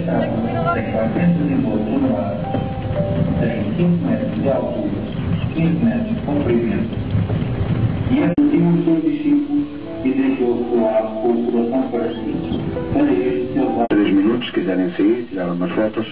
tem 400 toneladas, tem 5 metros de altura, 15 metros de comprimento. E atingiu o seu discípulo e deixou lá a população para si. Para este seu 3 minutos, se quiserem sair, tirar umas fotos.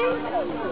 Eh,